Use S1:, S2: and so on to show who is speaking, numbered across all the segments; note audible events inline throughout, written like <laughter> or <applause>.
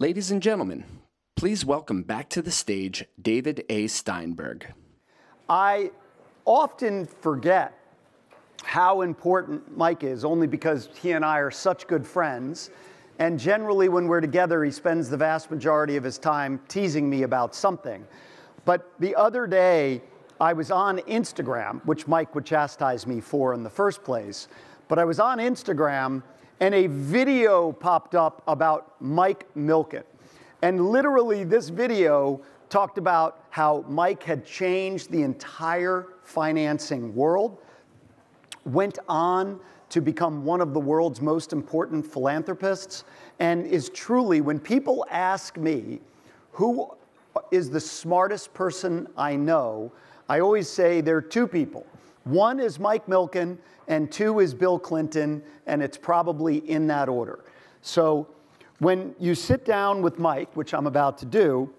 S1: Ladies and gentlemen, please welcome back to the stage David A. Steinberg.
S2: I often forget how important Mike is, only because he and I are such good friends. And generally, when we're together, he spends the vast majority of his time teasing me about something. But the other day, I was on Instagram, which Mike would chastise me for in the first place. But I was on Instagram, and a video popped up about Mike Milken. And literally, this video talked about how Mike had changed the entire financing world went on to become one of the world's most important philanthropists, and is truly, when people ask me who is the smartest person I know, I always say there are two people. One is Mike Milken, and two is Bill Clinton, and it's probably in that order. So when you sit down with Mike, which I'm about to do,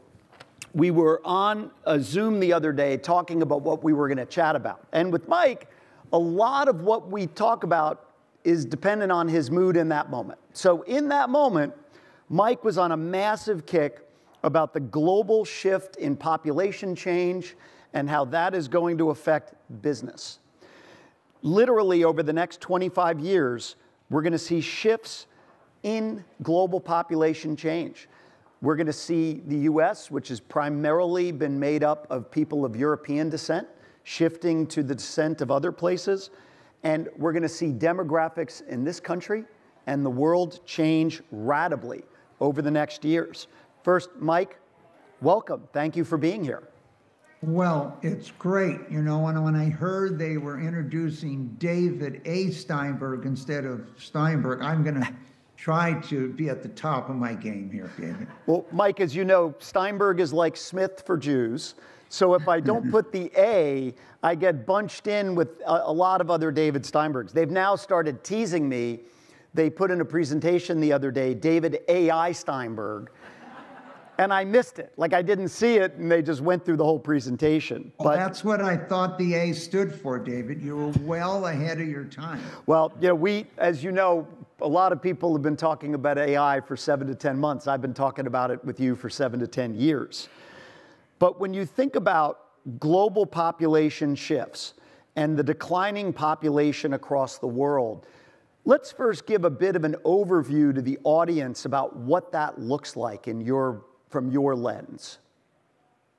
S2: we were on a Zoom the other day talking about what we were going to chat about. And with Mike, a lot of what we talk about is dependent on his mood in that moment. So, in that moment, Mike was on a massive kick about the global shift in population change and how that is going to affect business. Literally, over the next 25 years, we're going to see shifts in global population change. We're going to see the US, which has primarily been made up of people of European descent, shifting to the descent of other places. And we're going to see demographics in this country and the world change radically over the next years. First, Mike, welcome. Thank you for being here.
S3: Well, it's great. You know, when, when I heard they were introducing David A. Steinberg instead of Steinberg, I'm going to try to be at the top of my game here, David.
S2: Well, Mike, as you know, Steinberg is like Smith for Jews. So if I don't put the A, I get bunched in with a, a, lot of other David Steinbergs. They've now started teasing me. They put in a presentation the other day, David A.I. Steinberg. And I missed it. Like I didn't see it, and they just went through the whole presentation.
S3: Well, but that's what I thought the A stood for, David. You were well ahead of your time.
S2: Well, you know, we, as you know, a lot of people have been talking about AI for seven to 10 months. I've been talking about it with you for seven to 10 years. But when you think about global population shifts and the declining population across the world, let's first give a bit of an overview to the audience about what that looks like in your, from your lens.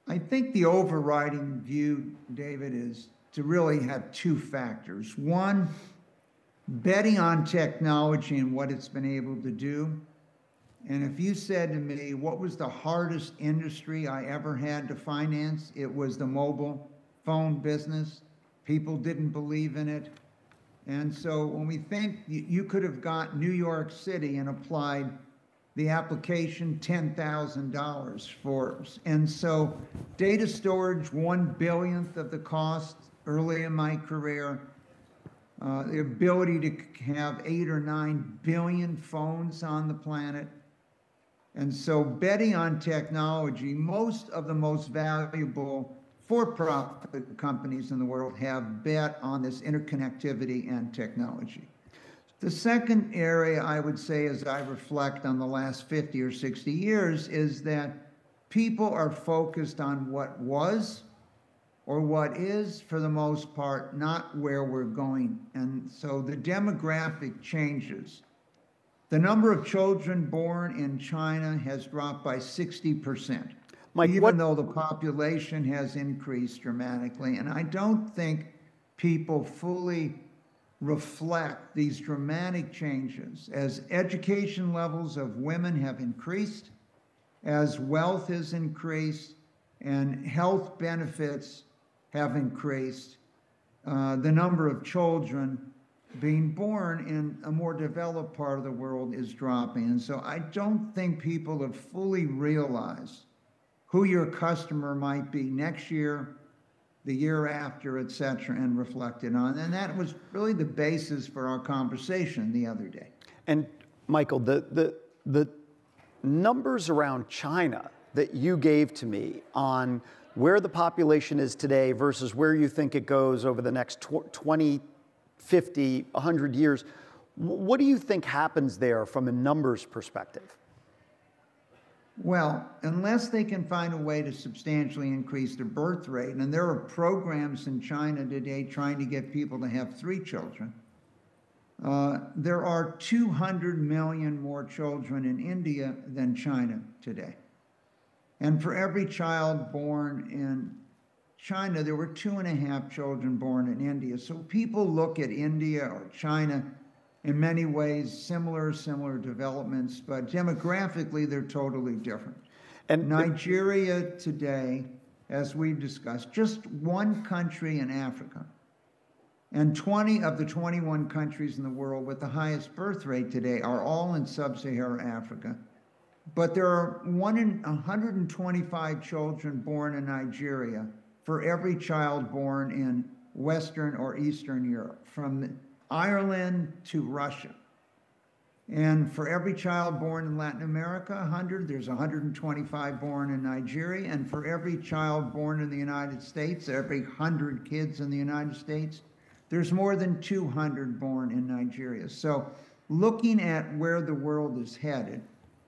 S3: I think the overriding view, David, is to really have two factors. One, betting on technology and what it's been able to do, and if you said to me, what was the hardest industry I ever had to finance? It was the mobile phone business. People didn't believe in it. And so when we think you could have got New York City and applied the application $10,000 for. And so data storage, one billionth of the cost early in my career. Uh, the ability to have eight or nine billion phones on the planet and so betting on technology, most of the most valuable for-profit companies in the world have bet on this interconnectivity and technology. The second area I would say as I reflect on the last 50 or 60 years is that people are focused on what was or what is for the most part, not where we're going. And so the demographic changes the number of children born in China has dropped by 60%, Mike, even what? though the population has increased dramatically. And I don't think people fully reflect these dramatic changes as education levels of women have increased, as wealth has increased, and health benefits have increased. Uh, the number of children being born in a more developed part of the world is dropping. And so I don't think people have fully realized who your customer might be next year, the year after, et cetera, and reflected on. And that was really the basis for our conversation the other day.
S2: And Michael, the, the, the numbers around China that you gave to me on where the population is today versus where you think it goes over the next tw 20, 50, 100 years. What do you think happens there from a numbers perspective?
S3: Well, unless they can find a way to substantially increase their birth rate, and there are programs in China today trying to get people to have three children. Uh, there are 200 million more children in India than China today. And for every child born in China, there were two and a half children born in India. So people look at India or China in many ways similar, similar developments, but demographically they're totally different. And Nigeria today, as we've discussed, just one country in Africa, and 20 of the 21 countries in the world with the highest birth rate today are all in sub-Saharan Africa. But there are one in 125 children born in Nigeria for every child born in Western or Eastern Europe, from Ireland to Russia. And for every child born in Latin America, 100, there's 125 born in Nigeria. And for every child born in the United States, every 100 kids in the United States, there's more than 200 born in Nigeria. So looking at where the world is headed,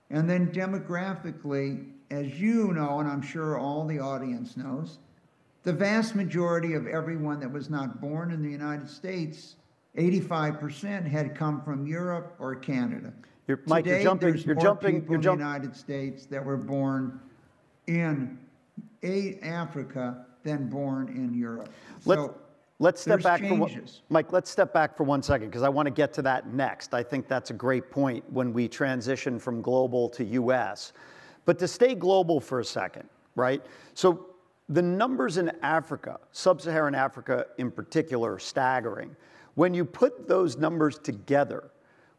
S3: and then demographically, as you know, and I'm sure all the audience knows, the vast majority of everyone that was not born in the United States 85% had come from Europe or Canada.
S2: You're, Mike, Today, you're jumping.
S3: There's
S2: you're
S3: more
S2: jumping.
S3: People
S2: you're jump-
S3: in the United States that were born in a Africa than born in Europe.
S2: Let's, so let's step back changes. for one, Mike. Let's step back for one second because I want to get to that next. I think that's a great point when we transition from global to U.S. But to stay global for a second, right? So the numbers in Africa, sub-Saharan Africa in particular, are staggering. When you put those numbers together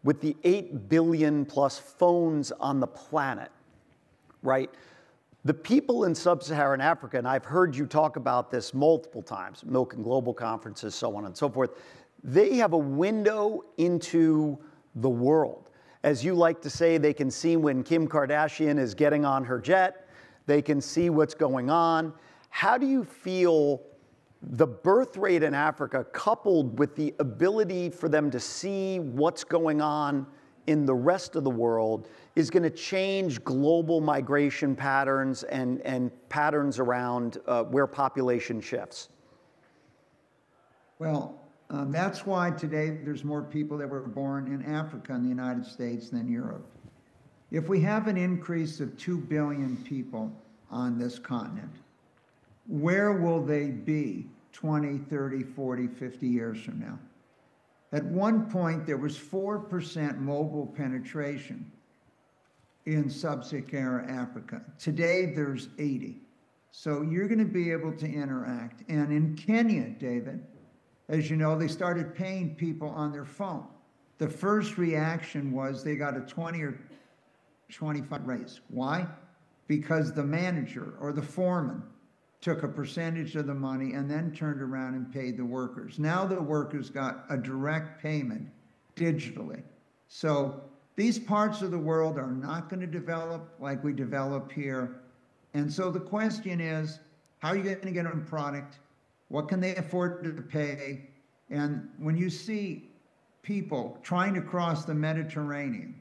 S2: with the 8 billion plus phones on the planet, right? The people in sub Saharan Africa, and I've heard you talk about this multiple times, Milken Global conferences, so on and so forth, they have a window into the world. As you like to say, they can see when Kim Kardashian is getting on her jet, they can see what's going on. How do you feel the birth rate in Africa, coupled with the ability for them to see what's going on in the rest of the world, is going to change global migration patterns and, and patterns around uh, where population shifts?
S3: Well, um, that's why today there's more people that were born in Africa in the United States than Europe. If we have an increase of 2 billion people on this continent, where will they be 20, 30, 40, 50 years from now? At one point, there was 4% mobile penetration in sub-Saharan Africa. Today, there's 80. So you're going to be able to interact. And in Kenya, David, as you know, they started paying people on their phone. The first reaction was they got a 20 or 25 raise. Why? Because the manager or the foreman took a percentage of the money and then turned around and paid the workers. Now the workers got a direct payment digitally. So these parts of the world are not going to develop like we develop here. And so the question is, how are you going to get them product? What can they afford to pay? And when you see people trying to cross the Mediterranean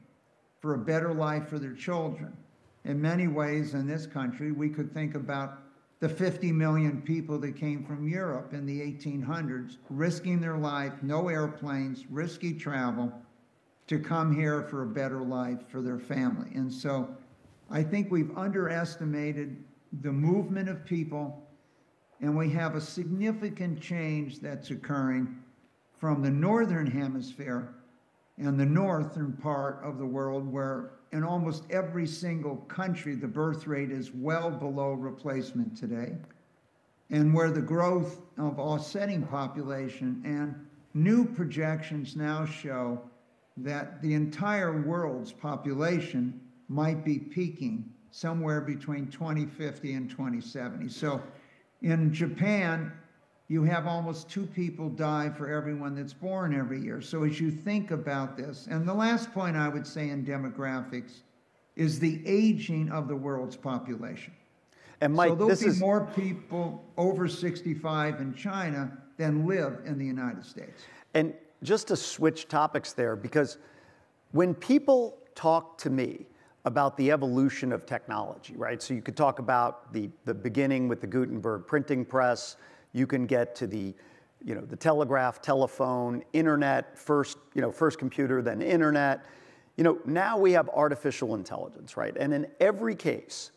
S3: for a better life for their children, in many ways in this country, we could think about the 50 million people that came from Europe in the 1800s, risking their life, no airplanes, risky travel, to come here for a better life for their family. And so I think we've underestimated the movement of people, and we have a significant change that's occurring from the northern hemisphere and the northern part of the world where in almost every single country, the birth rate is well below replacement today, and where the growth of offsetting population and new projections now show that the entire world's population might be peaking somewhere between 2050 and 2070. So in Japan, you have almost two people die for everyone that's born every year. So as you think about this, and the last point I would say in demographics is the aging of the world's population.
S2: And Mike,
S3: so there'll
S2: this
S3: be
S2: is
S3: more people over 65 in China than live in the United States.
S2: And just to switch topics there, because when people talk to me about the evolution of technology, right? So you could talk about the, the beginning with the Gutenberg printing press. You can get to the, you know, the telegraph, telephone, internet, first, you know, first computer, then internet. You know, now we have artificial intelligence, right? And in every case,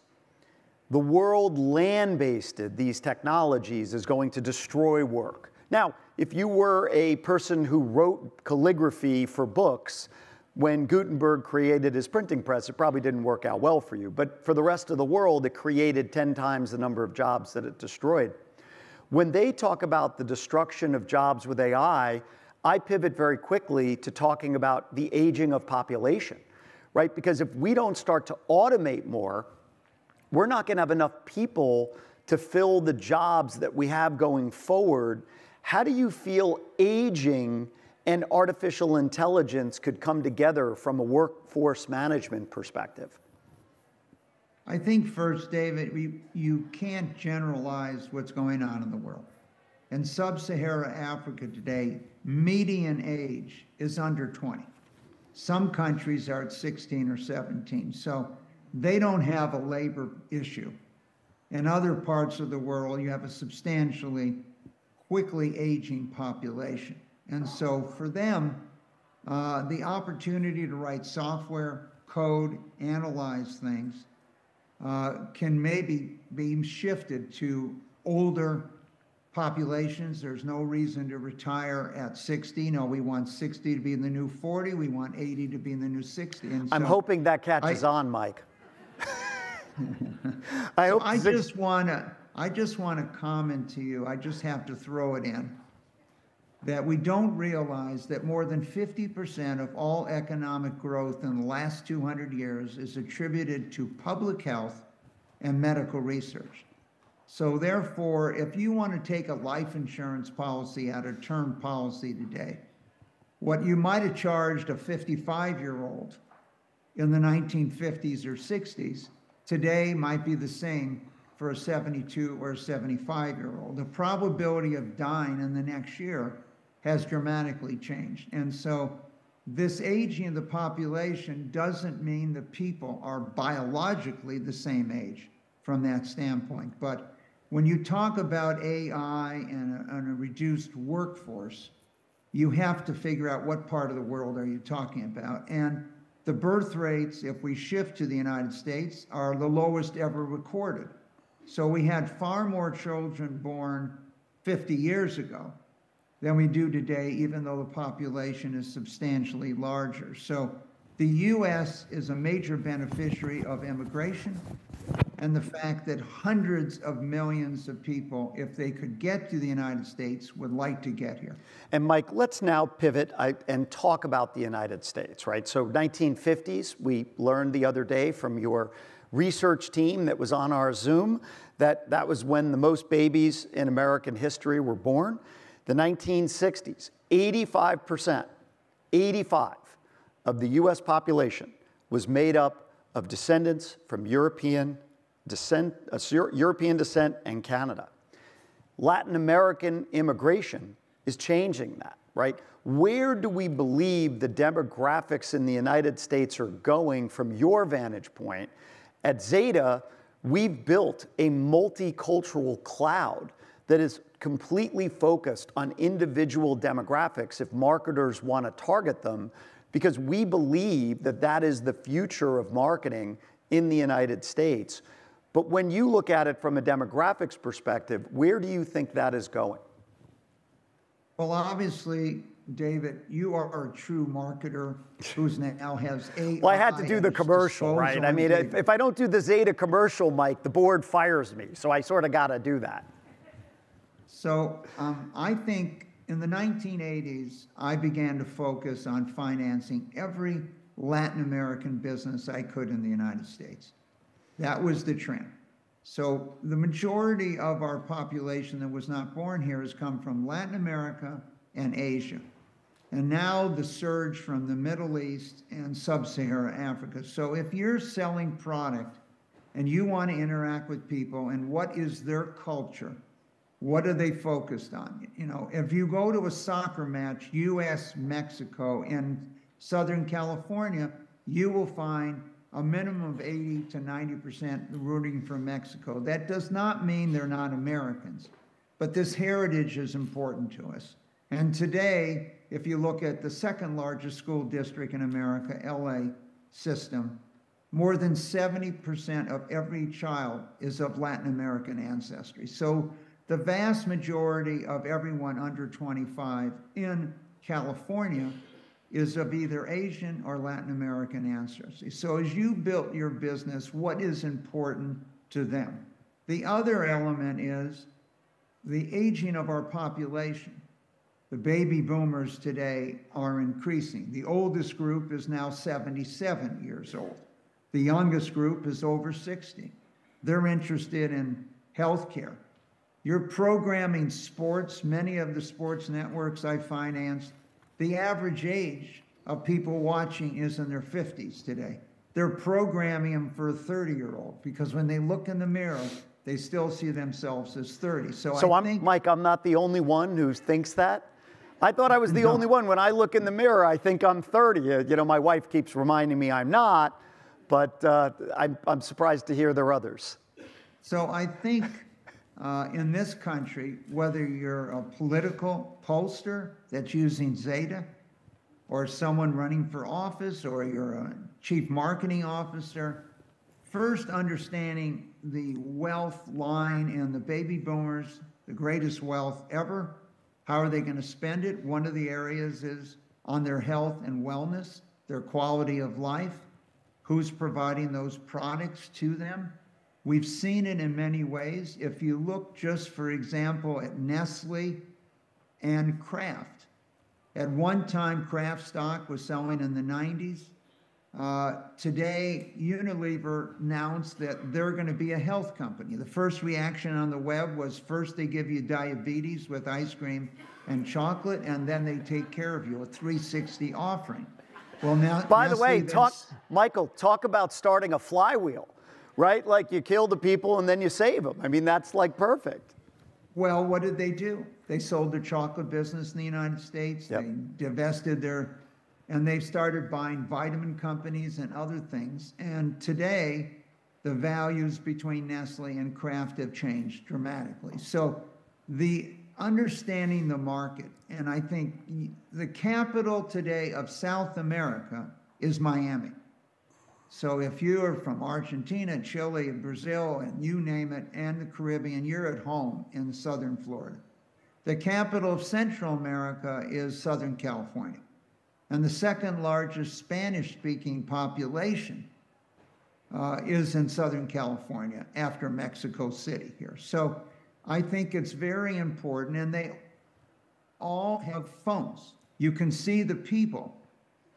S2: the world land based these technologies is going to destroy work. Now, if you were a person who wrote calligraphy for books, when Gutenberg created his printing press, it probably didn't work out well for you. But for the rest of the world, it created 10 times the number of jobs that it destroyed. When they talk about the destruction of jobs with AI, I pivot very quickly to talking about the aging of population, right? Because if we don't start to automate more, we're not going to have enough people to fill the jobs that we have going forward. How do you feel aging and artificial intelligence could come together from a workforce management perspective?
S3: I think first, David, we, you can't generalize what's going on in the world. In sub Saharan Africa today, median age is under 20. Some countries are at 16 or 17. So they don't have a labor issue. In other parts of the world, you have a substantially quickly aging population. And so for them, uh, the opportunity to write software, code, analyze things Uh, can maybe be shifted to older populations. There's no reason to retire at 60. No, we want 60 to be in the new 40. We want 80 to be in the new 60. And
S2: I'm hoping that catches I, on, Mike. <laughs>
S3: I hope. I just want to. I just want to comment to you. I just have to throw it in that we don't realize that more than 50% of all economic growth in the last 200 years is attributed to public health and medical research. So therefore, if you want to take a life insurance policy out of term policy today, what you might have charged a 55-year-old in the 1950s or 60s today might be the same for a 72 or 75-year-old. The probability of dying in the next year has dramatically changed. And so this aging of the population doesn't mean that people are biologically the same age from that standpoint. But when you talk about AI and a, and a, reduced workforce, you have to figure out what part of the world are you talking about. And the birth rates, if we shift to the United States, are the lowest ever recorded. So we had far more children born 50 years ago than we do today, even though the population is substantially larger. So the U.S. is a major beneficiary of immigration and the fact that hundreds of millions of people, if they could get to the United States, would like to get here.
S2: And Mike, let's now pivot and talk about the United States, right? So 1950s, we learned the other day from your research team that was on our Zoom that that was when the most babies in American history were born. The 1960s, 85%, 85 of the US population was made up of descendants from European descent, uh, European descent and Canada. Latin American immigration is changing that, right? Where do we believe the demographics in the United States are going from your vantage point? At Zeta, we've built a multicultural cloud that is completely focused on individual demographics if marketers want to target them because we believe that that is the future of marketing in the United States. But when you look at it from a demographics perspective, where do you think that is going?
S3: Well, obviously, David, you are a true marketer who's now has AI.
S2: Well, I had to do the commercial, right? I mean, if, if I don't do the Zeta commercial, Mike, the board fires me. So I sort of got to do that.
S3: So um, I think in the 1980s, I began to focus on financing every Latin American business I could in the United States. That was the trend. So the majority of our population that was not born here has come from Latin America and Asia. And now the surge from the Middle East and sub Saharan Africa. So if you're selling product and you want to interact with people and what is their culture, what are they focused on? You know, if you go to a soccer match, US Mexico in Southern California, you will find a minimum of 80 to 90% rooting for Mexico. That does not mean they're not Americans, but this heritage is important to us. And today, if you look at the second largest school district in America, LA system, more than 70% of every child is of Latin American ancestry. So the vast majority of everyone under 25 in California is of either Asian or Latin American ancestry. So as you built your business, what is important to them? The other element is the aging of our population. The baby boomers today are increasing. The oldest group is now 77 years old. The youngest group is over 60. They're interested in health care. You're programming sports, many of the sports networks I financed, the average age of people watching is in their 50s today. They're programming them for a 30 year old because when they look in the mirror, they still see themselves as 30. So,
S2: so
S3: I
S2: I'm,
S3: think,
S2: Mike, I'm not the only one who thinks that. I thought I was the no. only one. When I look in the mirror, I think I'm 30. You know, my wife keeps reminding me I'm not, but uh, I'm, I'm surprised to hear there are others.
S3: So I think uh, in this country, whether you're a political pollster that's using Zeta, or someone running for office, or you're a chief marketing officer, first understanding the wealth line and the baby boomers, the greatest wealth ever. How are they going to spend it? One of the areas is on their health and wellness, their quality of life. Who's providing those products to them? We've seen it in many ways. If you look just, for example, at Nestle and Kraft. At one time, Kraft stock was selling in the 90s. Uh, today, Unilever announced that they're going to be a health company. The first reaction on the web was first they give you diabetes with ice cream and chocolate, and then they take care of you, a 360 offering.
S2: Well, now, by Nestle the way, talk, Michael, talk about starting a flywheel right? Like you kill the people and then you save them. I mean, that's like perfect.
S3: Well, what did they do? They sold their chocolate business in the United States. Yep. They divested their, and they started buying vitamin companies and other things. And today, the values between Nestle and Kraft have changed dramatically. So the understanding the market, and I think the capital today of South America is Miami. So if you are from Argentina, Chile, Brazil, and you name it, and the Caribbean, you're at home in southern Florida. The capital of Central America is Southern California. And the second largest Spanish speaking population uh, is in Southern California after Mexico City here. So I think it's very important, and they all have phones. You can see the people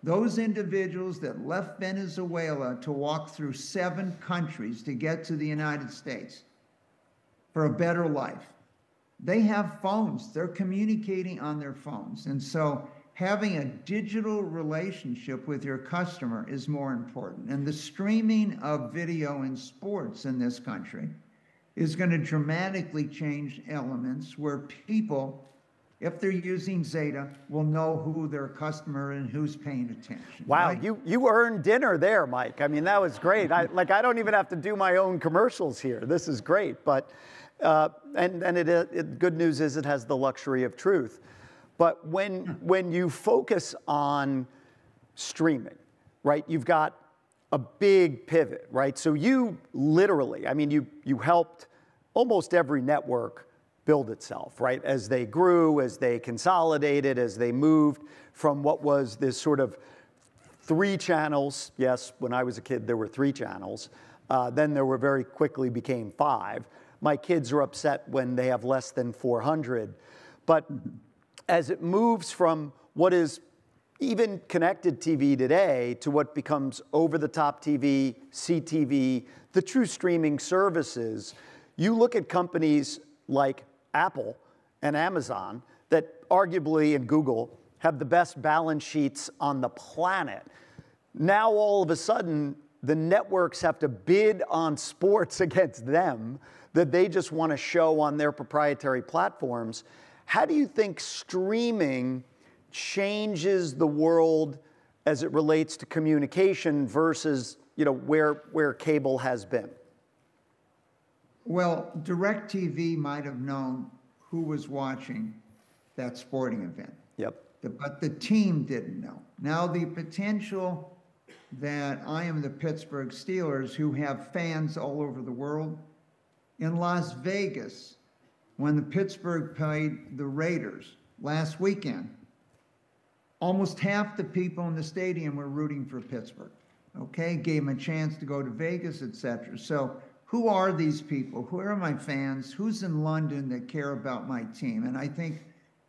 S3: those individuals that left Venezuela to walk through seven countries to get to the United States for a better life, they have phones. They're communicating on their phones. And so having a digital relationship with your customer is more important. And the streaming of video in sports in this country is going to dramatically change elements where people if they're using Zeta, will know who their customer and who's paying attention.
S2: Wow,
S3: right?
S2: you, you earned dinner there, Mike. I mean, that was great. I, like, I don't even have to do my own commercials here. This is great. But, uh, and, and it, it, good news is it has the luxury of truth. But when, when you focus on streaming, right, you've got a big pivot, right? So you literally, I mean, you, you helped almost every network build itself, right? As they grew, as they consolidated, as they moved from what was this sort of three channels. Yes, when I was a kid, there were three channels. Uh, then there were very quickly became five. My kids are upset when they have less than 400. But as it moves from what is even connected TV today to what becomes over the top TV, CTV, the true streaming services, you look at companies like Apple and Amazon that arguably and Google have the best balance sheets on the planet. Now all of a sudden, the networks have to bid on sports <laughs> against them that they just want to show on their proprietary platforms. How do you think streaming changes the world as it relates to communication versus you know, where, where cable has been?
S3: Well, DirecTV might have known who was watching that sporting event.
S2: Yep.
S3: But the team didn't know. Now, the potential that I am the Pittsburgh Steelers, who have fans all over the world, in Las Vegas, when the Pittsburgh played the Raiders last weekend, almost half the people in the stadium were rooting for Pittsburgh. Okay, gave them a chance to go to Vegas, etc. So, who are these people? Who are my fans? Who's in London that care about my team? And I think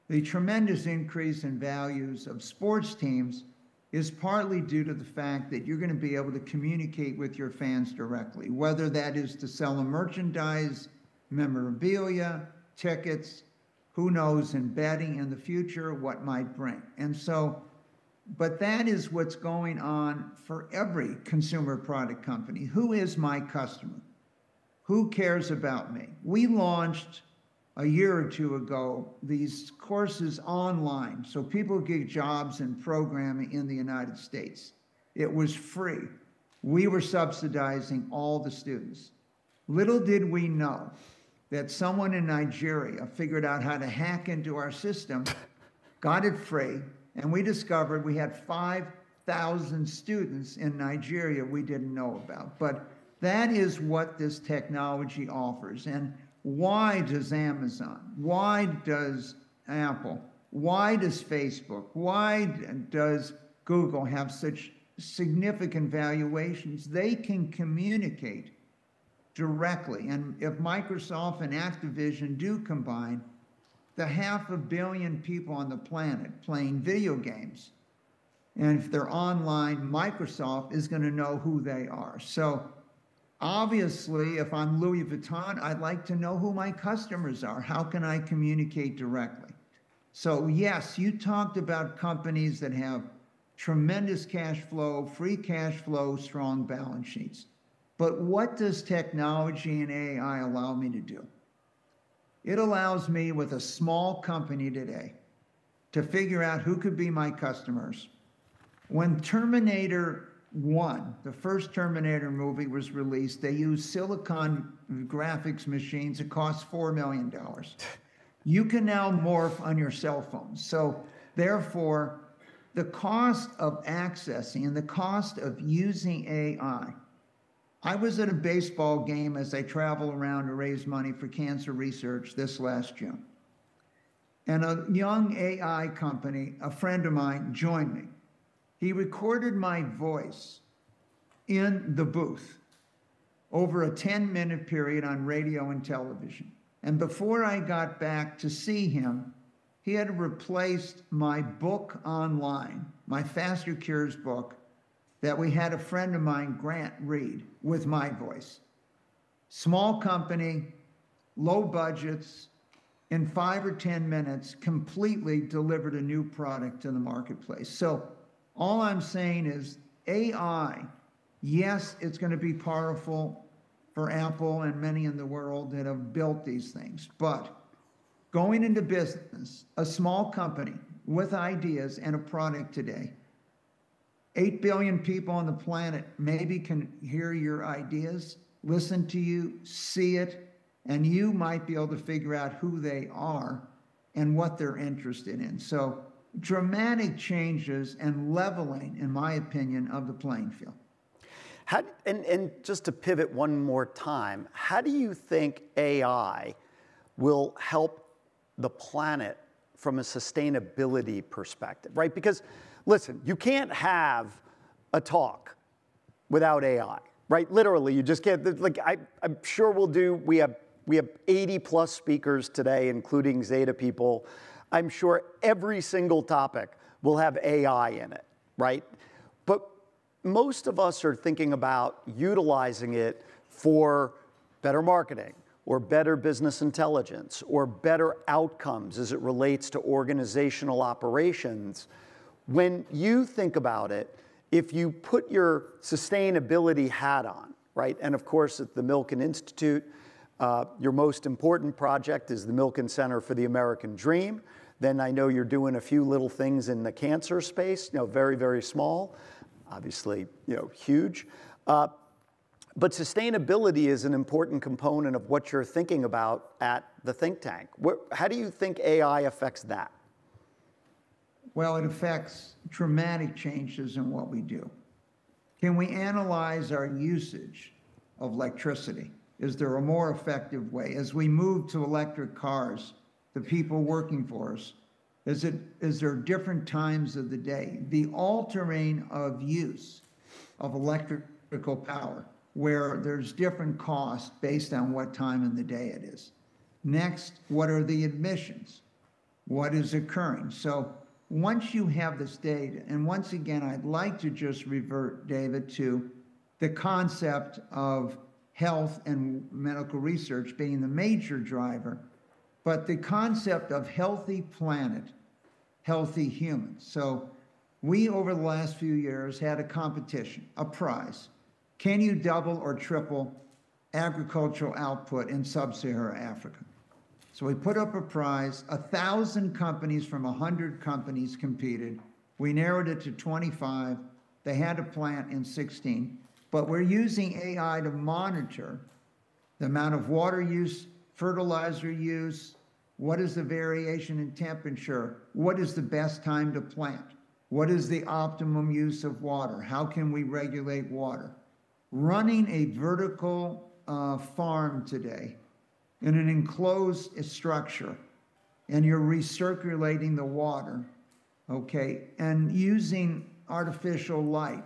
S3: the tremendous increase in values of sports teams is partly due to the fact that you're going to be able to communicate with your fans directly, whether that is to sell them merchandise, memorabilia, tickets, who knows, in betting in the future what might bring. And so, but that is what's going on for every consumer product company. Who is my customer? Who cares about me? We launched a year or two ago these courses online so people get jobs in programming in the United States. It was free. We were subsidizing all the students. Little did we know that someone in Nigeria figured out how to hack into our system, got it free, and we discovered we had 5,000 students in Nigeria we didn't know about. But that is what this technology offers. And why does Amazon, why does Apple, why does Facebook, why does Google have such significant valuations? They can communicate directly. And if Microsoft and Activision do combine, the half a billion people on the planet playing video games, and if they're online, Microsoft is going to know who they are. So obviously, if I'm Louis Vuitton, I'd like to know who my customers are. How can I communicate directly? So yes, you talked about companies that have tremendous cash flow, free cash flow, strong balance sheets. But what does technology and AI allow me to do? It allows me with a small company today to figure out who could be my customers. When Terminator 1, the first Terminator movie was released, they used silicon graphics machines. It cost $4 million. You can now morph on your cell phone. So, therefore, the cost of accessing and the cost of using AI I was at a baseball game as I travel around to raise money for cancer research this last June. And a young AI company, a friend of mine, joined me. He recorded my voice in the booth over a 10 minute period on radio and television. And before I got back to see him, he had replaced my book online, my Faster Cures book, that we had a friend of mine, Grant, read with my voice. Small company, low budgets, in five or 10 minutes, completely delivered a new product to the marketplace. So, all I'm saying is AI, yes, it's going to be powerful for Apple and many in the world that have built these things. But going into business, a small company with ideas and a product today, 8 billion people on the planet maybe can hear your ideas, listen to you, see it, and you might be able to figure out who they are and what they're interested in. So, dramatic changes and leveling, in my opinion, of the playing field.
S2: How, and, and just to pivot one more time, how do you think AI will help the planet from a sustainability perspective, right? Because listen, you can't have a talk without AI, right? Literally, you just can't. Like I, I'm sure we'll do. We have we have 80 plus speakers today, including Zeta people. I'm sure every single topic will have AI in it, right? But most of us are thinking about utilizing it for better marketing or better business intelligence or better outcomes as it relates to organizational operations. When you think about it, if you put your sustainability hat on, right, and of course at the Milken Institute, uh, your most important project is the Milken Center for the American Dream. Then I know you're doing a few little things in the cancer space, you know, very, very small, obviously, you know, huge. Uh, but sustainability is an important component of what you're thinking about at the think tank. how do you think AI affects that?
S3: Well, it affects dramatic changes in what we do. Can we analyze our usage of electricity? Is there a more effective way? As we move to electric cars, the people working for us, is, it, is there different times of the day? The altering of use of electrical power, where there's different costs based on what time in the day it is. Next, what are the admissions? What is occurring? So once you have this data, and once again, I'd like to just revert, David, to the concept of health and medical research being the major driver but the concept of healthy planet, healthy humans. So we, over the last few years, had a competition, a prize. Can you double or triple agricultural output in sub-Saharan Africa? So we put up a prize. A thousand companies from a hundred companies competed. We narrowed it to 25. They had a plant in 16. But we're using AI to monitor the amount of water use fertilizer use, what is the variation in temperature, what is the best time to plant, what is the optimum use of water, how can we regulate water. Running a vertical uh, farm today in an enclosed structure and you're recirculating the water, okay, and using artificial light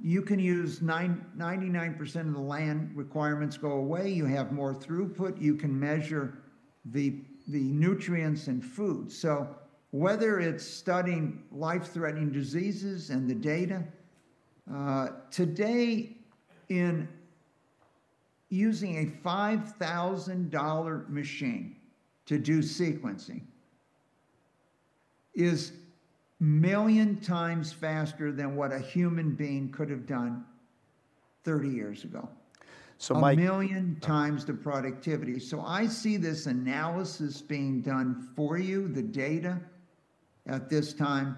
S3: you can use 99% of the land requirements go away. You have more throughput. You can measure the, the nutrients in food. So whether it's studying life-threatening diseases and the data, uh, today in using a $5,000 machine to do sequencing is million times faster than what a human being could have done 30 years ago. So a Mike, million times the productivity. So I see this analysis being done for you, the data at this time.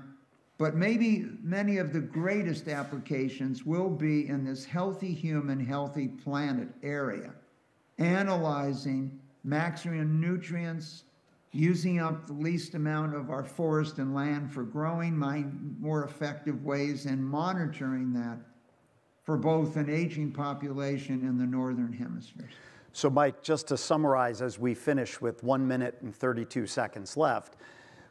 S3: But maybe many of the greatest applications will be in this healthy human, healthy planet area, analyzing maximum nutrients, using up the least amount of our forest and land for growing my more effective ways and monitoring that for both an aging population in the northern hemispheres.
S2: So Mike, just to summarize as we finish with one minute and 32 seconds left,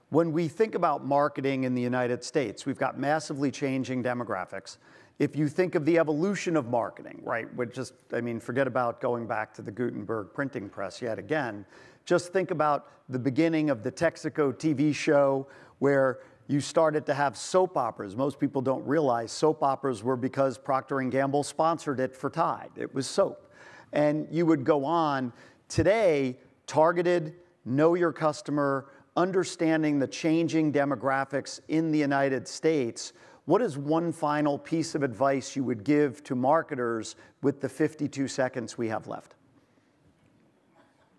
S2: when we think about marketing in the United States, we've got massively changing demographics. If you think of the evolution of marketing, right, which just, I mean, forget about going back to the Gutenberg printing press yet again, just think about the beginning of the Texaco TV show where you started to have soap operas. Most people don't realize soap operas were because Procter & Gamble sponsored it for Tide. It was soap. And you would go on. Today, targeted, know your customer, understanding the changing demographics in the United States, what is one final piece of advice you would give to marketers with the 52 seconds we have left?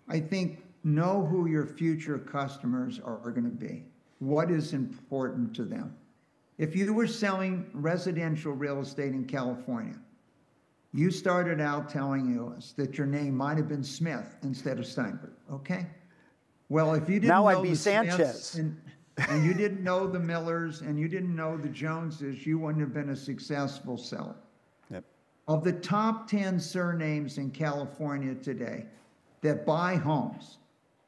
S3: I think know who your future customers are, are going to be. What is important to them? If you were selling residential real estate in California, you started out telling us that your name might have been Smith instead of Steinberg, okay? Well, if you didn't
S2: now
S3: know
S2: I'd be Sanchez.
S3: And, and you didn't know the Millers and you didn't know the Joneses, you wouldn't have been a successful seller. Yep. Of the top 10 surnames in California today that buy homes,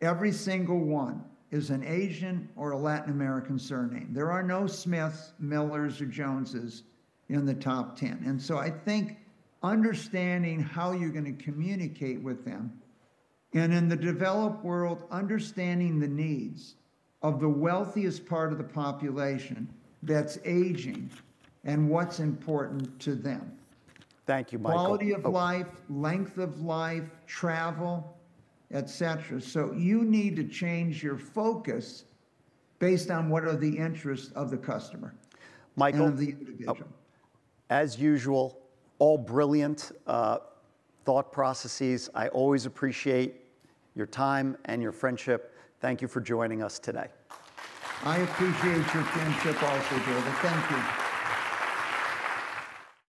S3: Every single one is an Asian or a Latin American surname. There are no Smiths, Millers, or Joneses in the top 10. And so I think understanding how you're going to communicate with them, and in the developed world, understanding the needs of the wealthiest part of the population that's aging and what's important to them.
S2: Thank you, Michael.
S3: Quality of oh. life, length of life, travel, etc. So you need to change your focus based on what are the interests of the customer
S2: Michael,
S3: and of the individual. Oh,
S2: as usual, all brilliant uh, thought processes. I always appreciate your time and your friendship. Thank you for joining us today.
S3: I appreciate your friendship also, David. Thank you.